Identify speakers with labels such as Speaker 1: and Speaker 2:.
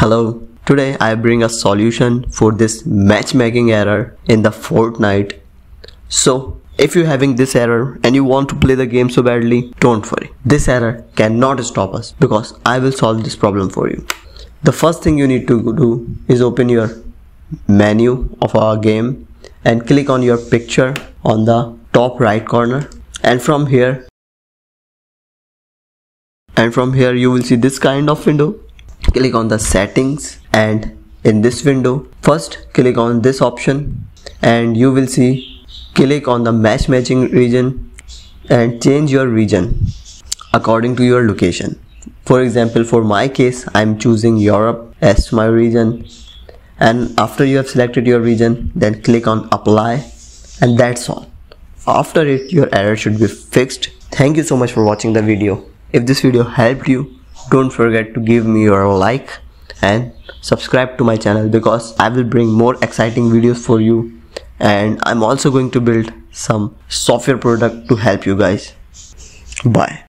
Speaker 1: Hello, today I bring a solution for this matchmaking error in the Fortnite. So, if you're having this error and you want to play the game so badly, don't worry. This error cannot stop us because I will solve this problem for you. The first thing you need to do is open your menu of our game and click on your picture on the top right corner and from here and from here you will see this kind of window click on the settings and in this window first click on this option and you will see click on the matchmaking region and change your region according to your location. For example for my case i'm choosing europe as my region and after you have selected your region then click on apply and that's all. After it your error should be fixed. Thank you so much for watching the video. If this video helped you don't forget to give me your like and subscribe to my channel because I will bring more exciting videos for you. And I'm also going to build some software product to help you guys. Bye